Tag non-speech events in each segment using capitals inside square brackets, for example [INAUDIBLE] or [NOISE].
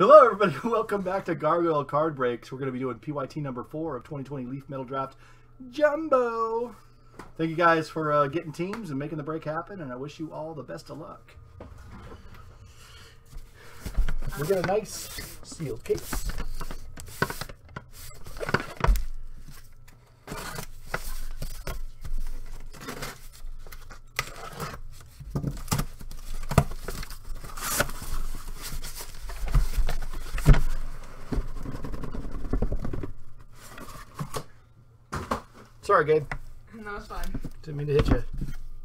Hello, everybody. [LAUGHS] Welcome back to Gargoyle Card Breaks. We're going to be doing PYT number four of 2020 Leaf Metal Draft Jumbo. Thank you guys for uh, getting teams and making the break happen, and I wish you all the best of luck. We got a nice sealed case. Sorry, Gabe. No, it's fine. Didn't mean to hit you.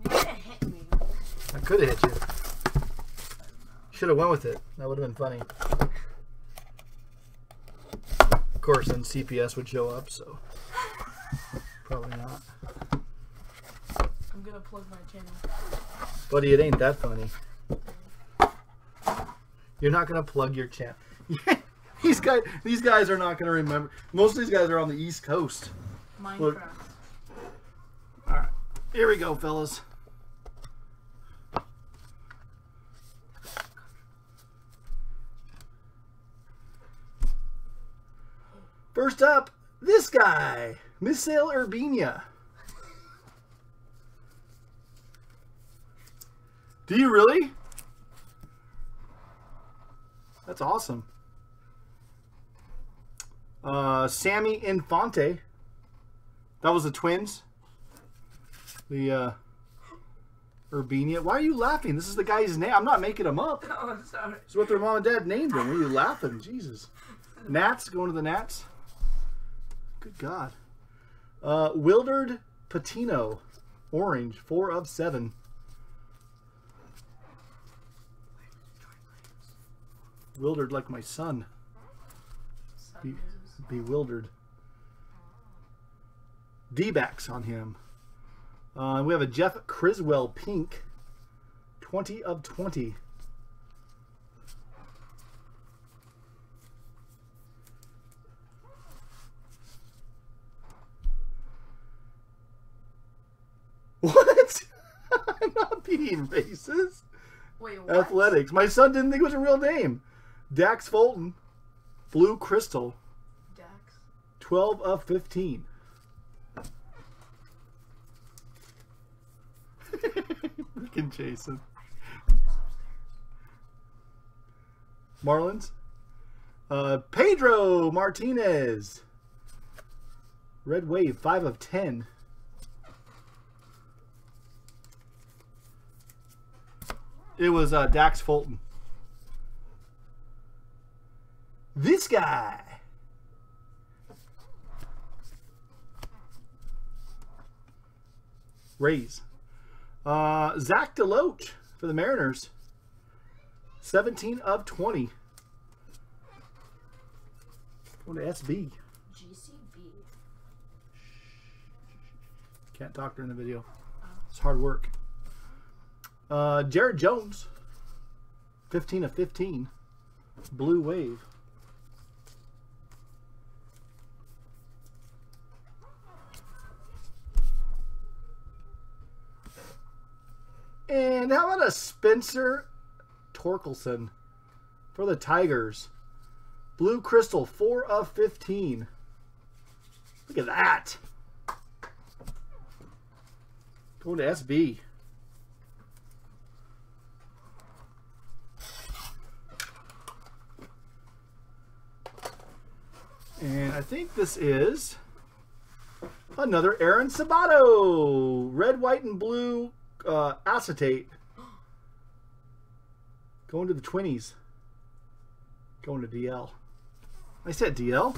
You didn't hit me. I could have hit you. Should have went with it. That would have been funny. Of course, then CPS would show up, so probably not. I'm gonna plug my channel. Buddy, it ain't that funny. You're not gonna plug your channel. [LAUGHS] these guys, these guys are not gonna remember. Most of these guys are on the East Coast. Minecraft. Look. Here we go, fellas. First up, this guy, Misael Urbina. Do you really? That's awesome. Uh, Sammy Infante. That was the twins. The uh, Urbina. Why are you laughing? This is the guy's name. I'm not making him up. [LAUGHS] Oh, I'm sorry. It's what their mom and dad named him. Why are you laughing? Jesus. Nats going to the Nats. Good God. Uh, Wilderd Patino, orange, four of seven. Wildered like my son. Be- bewildered. D-backs on him. Uh, we have a Jeff Criswell pink, 20 of 20. [LAUGHS] What? [LAUGHS] I'm not being racist. Wait, what? Athletics. My son didn't think it was a real name. Dax Fulton, Blue Crystal, Dax. 12 of 15. Freaking Jason. Marlins. Uh, Pedro Martinez. Red Wave, 5 of 10. It was uh, Dax Fulton. This guy. Rays. Uh, Zach DeLoach for the Mariners. 17 of 20. Going to SB. GCB. Can't talk during the video. It's hard work. Uh, Jared Jones. 15 of 15. Blue Wave. And how about a Spencer Torkelson for the Tigers? Blue Crystal, 4 of 15. Look at that. Going to SB. And I think this is another Aaron Sabato. Red, white, and blue uh, acetate. Going to the 20s. Going to DL. I said DL.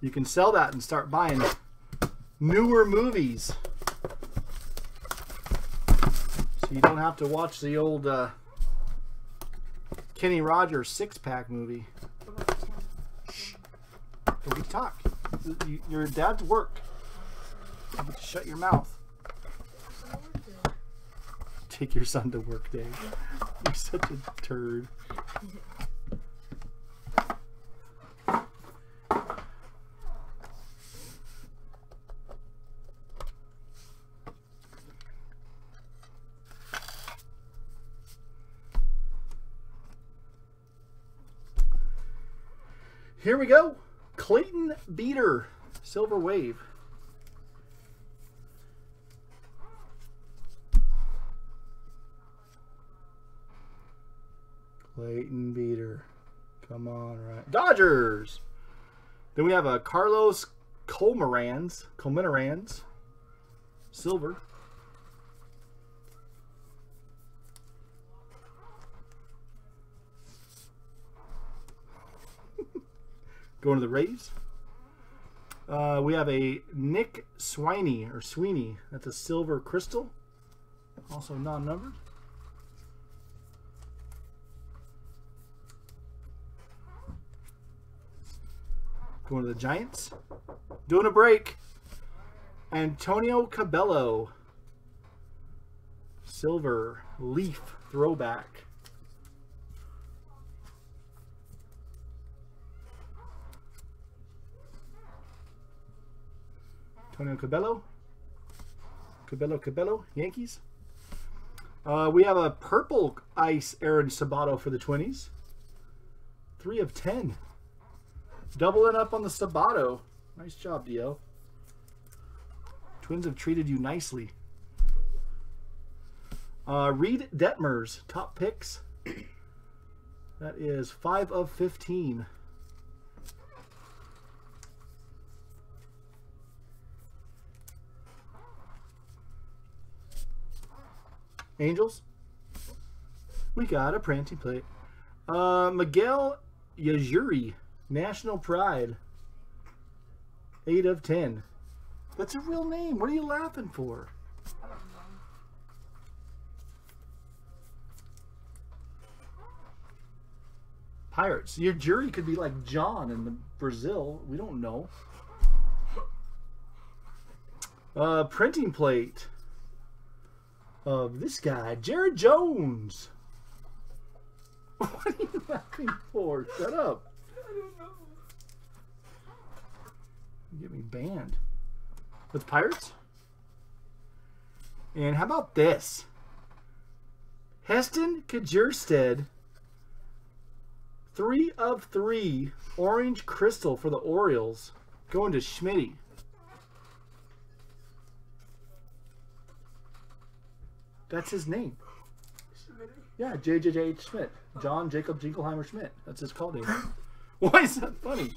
You can sell that and start buying newer movies. So you don't have to watch the old uh, Kenny Rogers six pack movie. Get to talk. Your dad's work. Shut your mouth. Take your son to work, day. You're such a turd. Here we go. Clayton Beeter, Silver Wave. Clayton Beeter. Come on, right. Dodgers. Then we have a Carlos Colmerans. Colmerans. Silver. [LAUGHS] Going to the Rays. Uh, we have a Nick Swiney or Sweeney. That's a silver crystal. Also non-numbered. Going to the Giants. Doing a break. Antonio Cabello. Silver leaf throwback. Antonio Cabello. Cabello, Cabello, Yankees. Uh, we have a purple ice Aaron Sabato for the 20s. Three of ten. Doubling up on the Sabato. Nice job, Dio. Twins have treated you nicely. Uh, Reed Detmers, top picks. That is 5 of 15. Angels. We got a printing plate. Uh, Miguel Yajure, National Pride. 8 of 10. That's a real name. What are you laughing for? Pirates. Your jury could be like John in the Brazil. We don't know. Uh, printing plate of this guy, Jared Jones. [LAUGHS] What are you laughing for? Shut up. I don't know. You get me banned. With Pirates? And how about this? Heston Kjerstad. Three of three. Orange Crystal for the Orioles. Going to Schmitty. That's his name. Yeah, JJJ Schmidt. John Jacob Jingleheimer Schmidt. That's his call name. [LAUGHS] [LAUGHS] Why is that funny?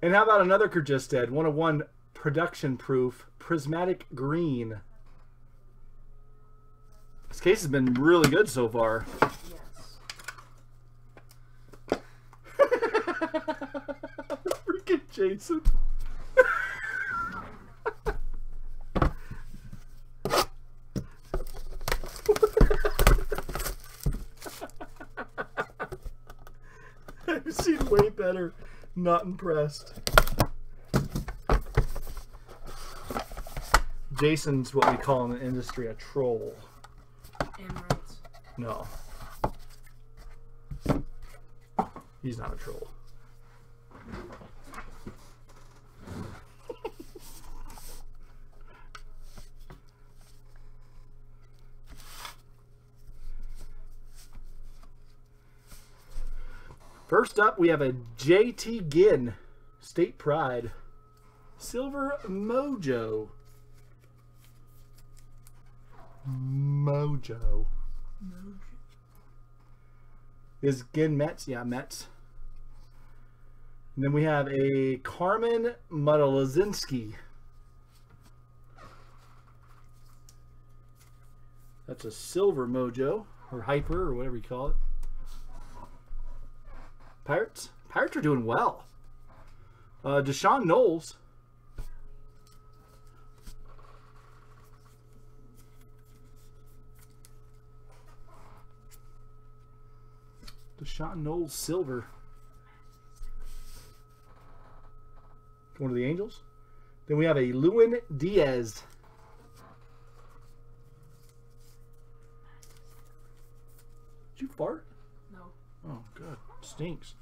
And how about another of one production proof prismatic green. This case has been really good so far. Yes. [LAUGHS] Freaking Jason. I've seen way better. Not impressed. Jason's what we call in the industry a troll. Emirates. No. He's not a troll. First up, we have a JT Ginn, State Pride, Silver Mojo. Mojo. Is Ginn Mets? Yeah, Mets. And then we have a Carmen Mudalazinski. That's a silver mojo, or hyper, or whatever you call it. Pirates? Pirates are doing well. Uh, D'Shawn Knowles. D'Shawn Knowles silver. Going to the Angels. Then we have a Lewin Diaz. Did you fart? stinks.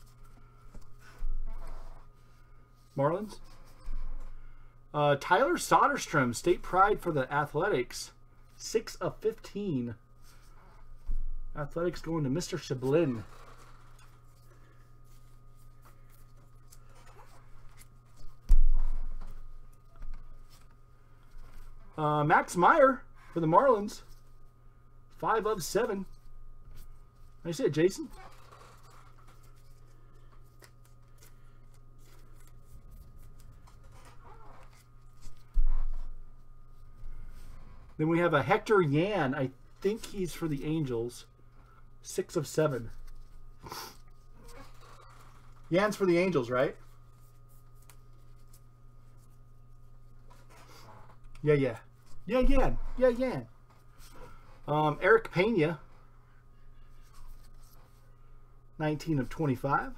Marlins. Uh, Tyler Soderstrom, state pride for the Athletics. 6 of 15. Athletics going to Mr. Shablin. Uh, Max Meyer for the Marlins. Five of seven. Nice it, Jason. Then we have a Hector Yan. I think he's for the Angels. Six of seven. Yan's for the Angels, right? Yeah, yeah. Yeah, Yan. Yeah, Yan. Um, Erick Pena. 19 of 25.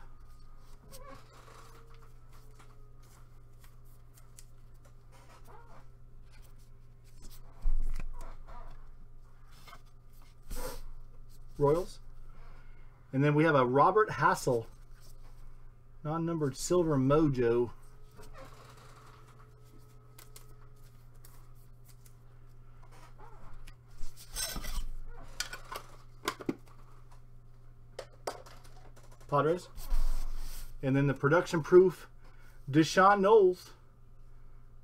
Royals. And then we have a Robert Hassell, non-numbered silver mojo. Padres. And then the production proof, D'Shawn Knowles,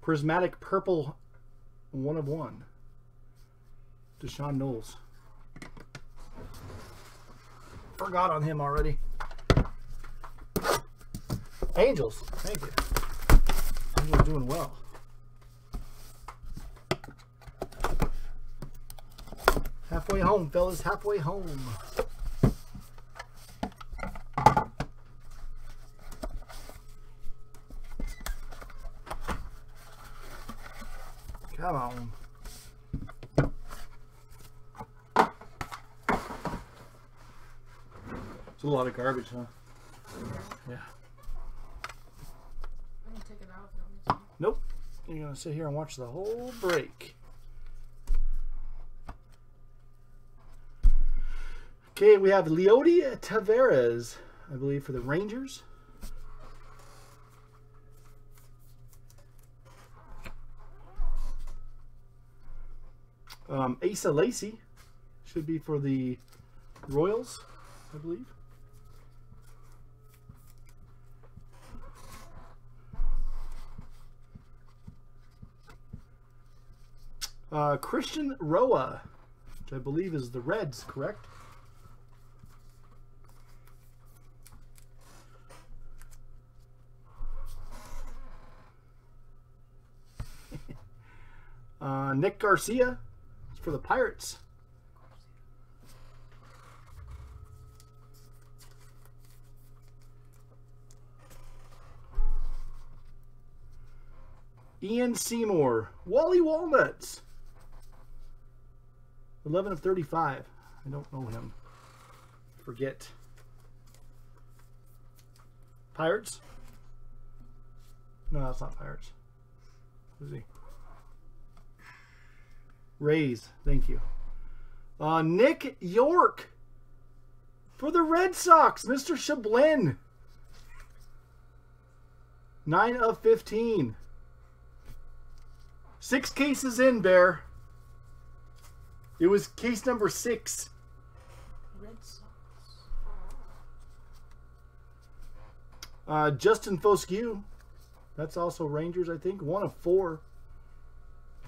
prismatic purple, one of one. D'Shawn Knowles. Forgot on him already. Angels, thank you. Angels doing well. Halfway home, fellas. Halfway home. Come on. It's a lot of garbage, huh? Yeah. I can take it out if you want me to. Nope. You're gonna sit here and watch the whole break. Okay, we have Leody Taveras, I believe, for the Rangers. Um, Asa Lacy should be for the Royals, I believe. Uh, Christian Roa, which I believe is the Reds, correct? [LAUGHS] uh, Nick Garcia it's for the Pirates. Ian Seymour, Wally Walnuts. 11 of 35. I don't know him. Forget. Pirates? No, that's not Pirates. Who's he? Rays. Thank you. Uh, Nick Yorke for the Red Sox. Mr. Shablin. 9 of 15. Six cases in, Bear. It was case number six. Red Sox. Uh, Justin Foscue. That's also Rangers, I think. One of four.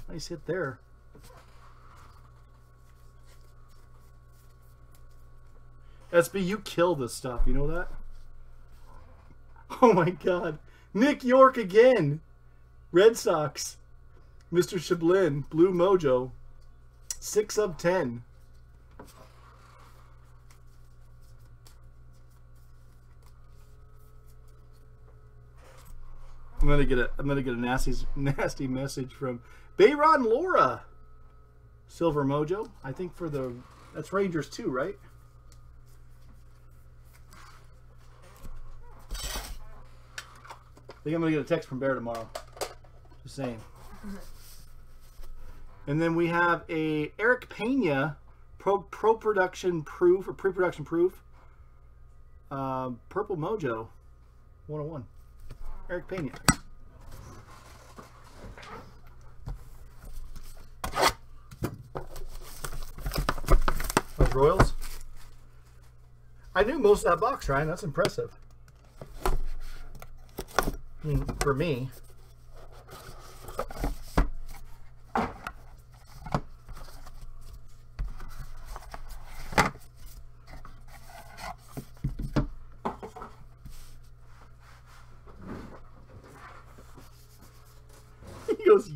Nice hit there. SB, you kill this stuff. You know that? [LAUGHS] Oh my god. Nick Yorke again. Red Sox. Mr. Shablin. Blue Mojo. Six of ten. I'm gonna get a I'm gonna get a nasty [LAUGHS] nasty message from Bayron Lora. Silver Mojo. I think for the that's Rangers too, right? I think I'm gonna get a text from Bear tomorrow. Just saying. [LAUGHS] And then we have a Erick Pena pro pro production proof or pre production proof. Uh, Purple Mojo, 101. Erick Pena. Those Royals. I knew most of that box, Ryan. That's impressive. I mean, for me.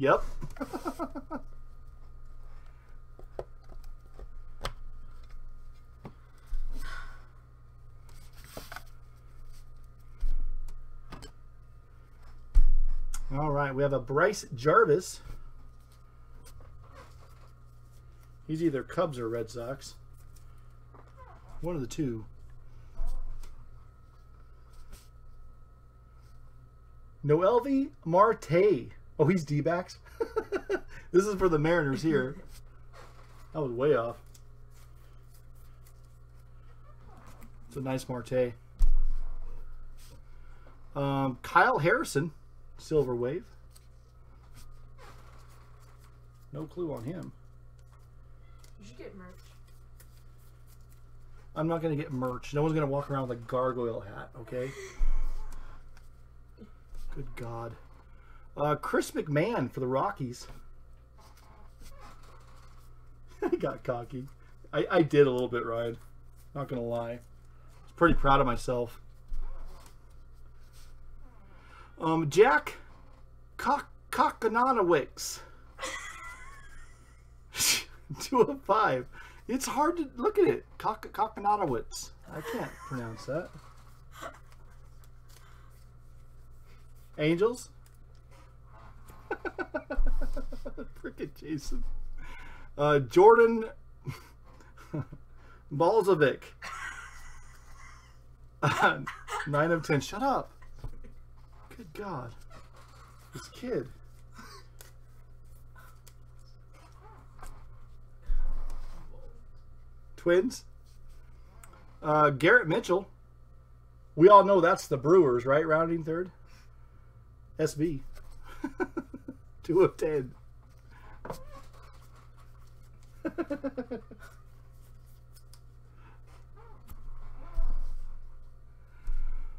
yep. All right, we have a Bryce Jarvis. He's either Cubs or Red Sox. One of the two. Noelvi Marte. Oh, he's D-backs. [LAUGHS] this is for the Mariners here. That was way off. It's a nice Marte. Um, Kyle Harrison, Silver Wave. No clue on him. You should get merch. I'm not going to get merch. No one's going to walk around with a gargoyle hat, okay? Good God. Uh, Chris McMahon for the Rockies. [LAUGHS] I got cocky. I, I did a little bit, Ryan. Not going to lie. I was pretty proud of myself. Um, Jack Cock Cockananowicks. [LAUGHS] Two of five. It's hard to look at it. Cock Cockananowicks. I can't pronounce that. Angels? [LAUGHS] Frickin' Jason. Uh, Jordan [LAUGHS] Balzovic. Nine of ten. Shut up. Good God. This kid. Twins. Uh, Garrett Mitchell. We all know that's the Brewers, right? Rounding third. SB. [LAUGHS] Two of ten. [LAUGHS]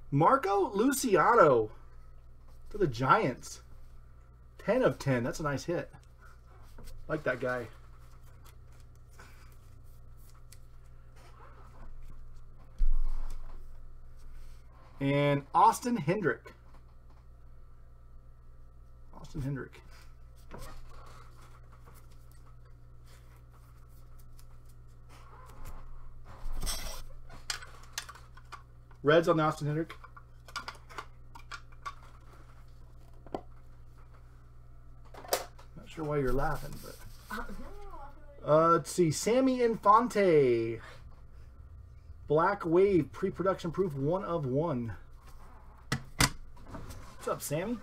Marco Luciano for the Giants. 10 of 10. That's a nice hit. Like that guy. And Austin Hendrick. Austin Hendrick. Reds on the Austin Hendrick. Not sure why you're laughing, but. Uh, let's see. Sammy Infante. Black Wave pre-production proof one of one. What's up, Sammy?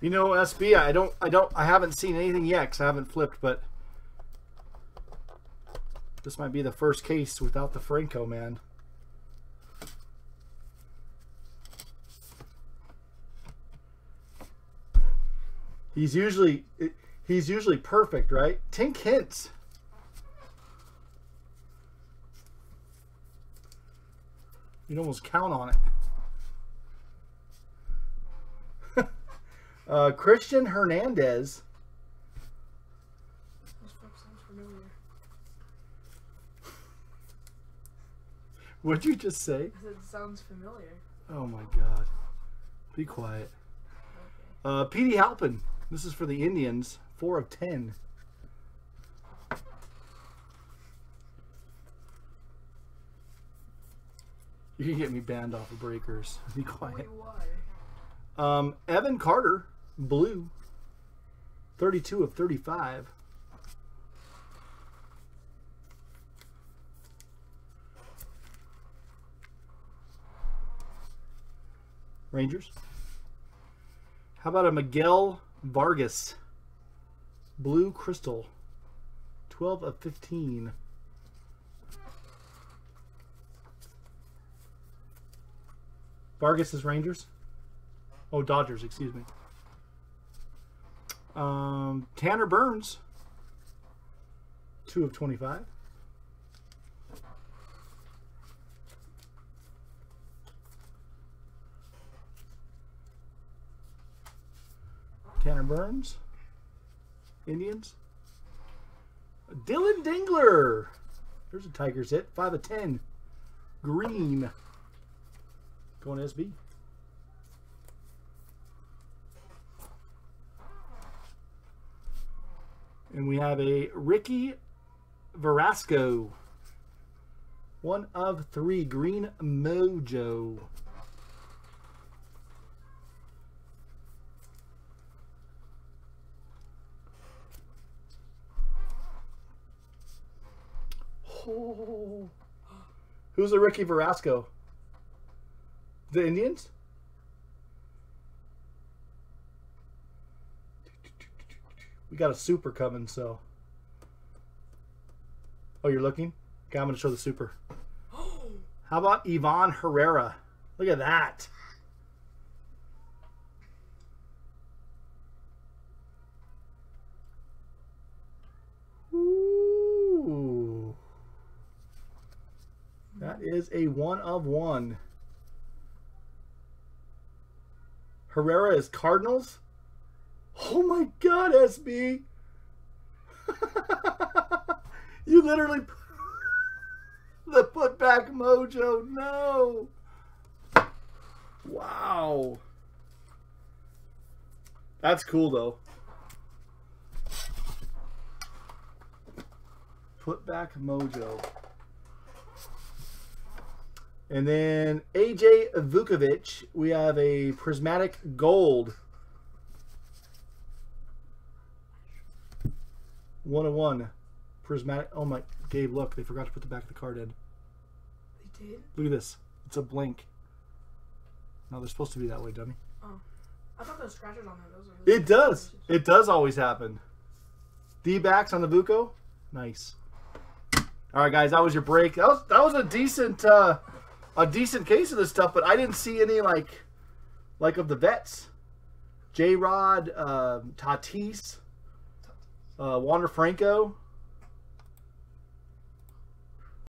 You know, SB, I don't, I don't, I haven't seen anything yet because I haven't flipped, but this might be the first case without the Franco man. He's usually, he's usually perfect, right? Tink hints. You'd almost count on it. Uh, Christian Hernandez. This book sounds familiar. What'd you just say? I said it sounds familiar. Oh my God. Be quiet. Okay. Uh, Petey Halpin. This is for the Indians. Four of ten. You can get me banned off of breakers. [LAUGHS] Be quiet. Um, Evan Carter, blue. 32 of 35. Rangers. How about a Miguel Vargas? Blue Crystal. 12 of 15. Vargas is Rangers? Oh, Dodgers, excuse me. Um, Tanner Burns, two of twenty-five. Tanner Burns, Indians. Dylan Dingler. There's a Tigers hit. 5 of 10. Green. Going SB. And we have a Ricky Verasco. One of three. Green Mojo. Oh. Who's the Ricky Verasco? The Indians? We got a super coming, so. Oh, you're looking? Okay, I'm going to show the super. [GASPS] How about Ivan Herrera? Look at that. Ooh. That is a one of one. Herrera is Cardinals. Oh my God, SB! [LAUGHS] you literally [LAUGHS] the put back mojo. No. Wow. That's cool though. Put back mojo. And then AJ Vukovich, we have a prismatic gold. One of one. Prismatic. Oh my. Gabe, look. They forgot to put the back of the card in. They did? Look at this. It's a blink. No, they're supposed to be that way, dummy. Oh. I thought those scratches on there. Those are really It does. It does always happen. D backs on the Vuko. Nice. All right, guys, that was your break. That was that was a decent uh, a decent case of this stuff, but I didn't see any like like of the vets. J Rod, uh, Tatis, Uh, Wander Franco.